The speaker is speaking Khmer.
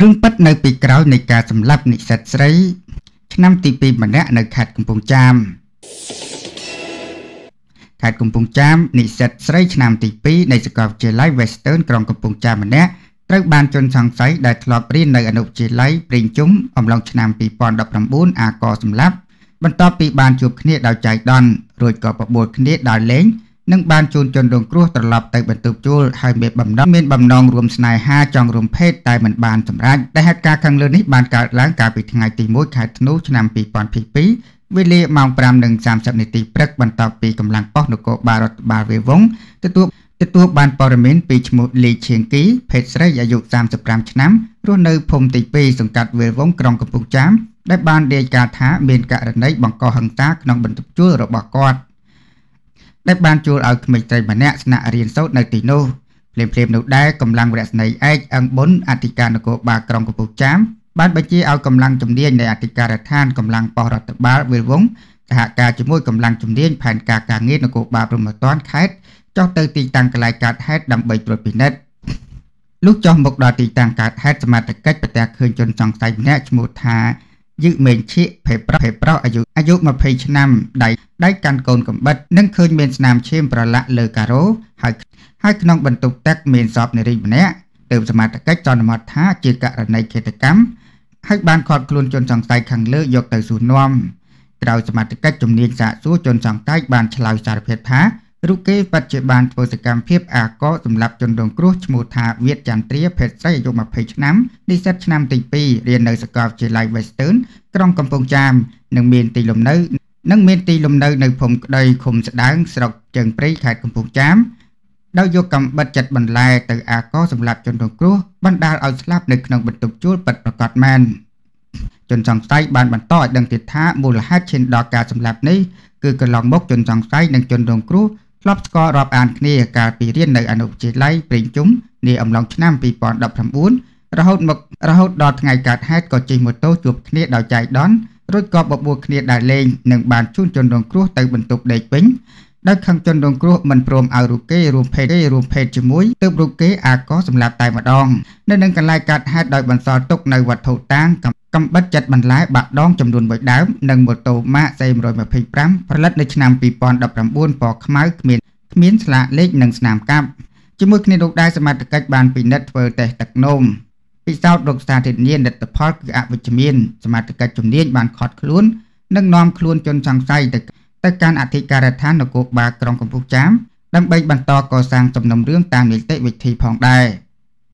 រឿងពិតនៅពីក្រោយនៃការសម្លាប់និស្សិតស្រី ឆ្នាំទី2ម្នាក់នៅខេត្តកំពង់ចាមខេត្តកំពង់ចាមនិស្សិតស្រីឆ្នាំទី2នៃសាកលវិទ្យាល័យ Western ក្រុងកំពង់ចាមម្នាក់ត្រូវបានជន់សង្ស័យដែលធ្លាប់រៀននៅអនុវិទ្យាល័យព្រេងជុំអំឡុងឆ្នាំ2019អាកសម្លាប់បន្ទាប់ពីបានជួបគ្នាដោយចៃដន្យរួចក៏បបួលគ្នាដោយលេង និងបានជូនជនរងគ្រោះត្រឡប់ទៅបន្ទប់ជួលហើយមានបំណងមានបំណងរួមស្នេហាចង់រួមភេទតែមិនបានសម្រេចដែលហេតុការណ៍ខាងលើនេះបានកើតឡើងកាលពីថ្ងៃទី1ខែធ្នូឆ្នាំ2022វេលាម៉ោង5:30នាទីព្រឹកបន្ទាប់ពីកម្លាំងប៉ុស្តិ៍នគរបាលរដ្ឋបាលវាវងទទួលទទួលបានព័ត៌មានពីឈ្មោះលីឈៀងគីភេទស្រីអាយុ35ឆ្នាំរស់នៅភូមិទី2សង្កាត់វាលវងក្រុងកំពង់ចាមដែលបានរាយការណ៍ថាមានករណីបង្កហិង្សាក្នុងបន្ទប់ជួលរបស់គាត់ ដែលបានជួលឲ្យក្មេងស្រីម្នាក់ស្នាក់រៀនសូត្រនៅទីនោះភ្លាមៗនោះដែរកម្លាំងវរៈស្នីឯកអង្គប៊ុនអធិការនគរបាលក្រុងកំពង់ចាមបានបញ្ជាឲ្យកម្លាំងជំនាញនៃអធិការដ្ឋានកម្លាំងប៉ុស្តិ៍រដ្ឋបាលវិលវងសហការជាមួយកម្លាំងជំនាញផែនការការងារនគរបាលព្រំប្រទានខេត្តចុះទៅទីតាំងកន្លែងកើតហេតុដើម្បីត្រួតពិនិត្យលុះចុះមកដល់ទីតាំងកើតហេតុសមត្ថកិច្ចប្រទះឃើញជនសង្ស័យម្នាក់ឈ្មោះថាយឺមេងឈៀកភេប្រុសភេប្រុសអាយុអាយុ20ឆ្នាំដៃ ដៃកាន់កូនកំបិតនិងឃើញមានស្នាមឈាមប្រឡាក់លើការ៉ូហើយហើយក្នុងបន្ទប់ទឹកមានសពនារីម្នាក់ទើបសមត្ថកិច្ចចនមត់ថាជាករណីឃាតកម្មហើយបានខាត់ខ្លួនជនសង្ស័យខាងលើយកទៅសួរនាំក្រោយសមត្ថកិច្ចជំនាញសាកសួរជនសង្ស័យបានឆ្លើយសារភាពថារូបគេបច្ចុប្បន្នធ្វើសកម្មភាពអាកសម្រាប់ជនរងគ្រោះឈ្មោះថាវៀតចន្ទ្រាភេទស្រីអាយុ20ឆ្នាំនិស្សិតឆ្នាំទី2រៀននៅសាកលវិទ្យាល័យ Western ក្រុងកំពង់ចាមនិងមានទីលំនៅ និងមានទីលំនៅនៅភូមិក្តីឃុំស្ដើងស្រុកជើងព្រៃខេត្តកំពង់ចាមដោយយកកំបិតចិត្តបន្លែទៅអាកសម្រាប់ជនរងគ្រោះបណ្ដាលឲ្យស្លាប់នៅក្នុងបន្ទប់ជួលពិតប្រាកដមែនជនសង្ស័យបានបន្តឲ្យដឹងទៀតថាមូលហេតុឈានដល់ការសម្លាប់នេះគឺកន្លងមកជនសង្ស័យនិងជនរងគ្រោះធ្លាប់ស្គាល់រាប់អានគ្នាកាលពីរៀននៅអនុវិទ្យាល័យព្រេងជុំនាអំឡុងឆ្នាំ2019រហូតមករហូតដល់ថ្ងៃកើតហេតុក៏ជិះម៉ូតូជួបគ្នាដោយចៃដន្យ រួចក៏បបួលគ្នាដើរលេងនិងបានជូនជនរងគ្រោះទៅបន្ទប់ដេកវិញដោយខឹងជនរងគ្រោះមិនព្រមឲ្យរូបគេរួមភេទរួមភេទជាមួយទើបរូបគេអាកសម្រាប់តែម្ដងនៅនឹងកន្លែងកាត់ហេតុដោយបន្សល់ទុកនៅវត្ថុតាងកំបិតចិត្តបន្លែបាក់ដងចំនួន1ដើមនិងម៉ូតូម៉ាក C125 ផលិតនៅឆ្នាំ2019ពណ៌ខ្មៅគ្មានគ្មានស្លាកលេខនិងស្នាមកាប់ជាមួយគ្នានោះដែរសមត្ថកិច្ចបានពិនិត្យធ្វើតេស្តទឹកនោម ពិសោធន៍រោគស្ថានធាតុលទ្ធផលគឺអវិជ្ជមានសមត្ថកិច្ចជំនាញបានខត់ខ្លួននិងនាំខ្លួនជនសង្ស័យទៅទៅកាន់អធិការដ្ឋាននគរបាលក្រុងកំពង់ចាមដើម្បីបន្តកសាងសំណុំរឿងតាមនីតិវិធីផងដែរ។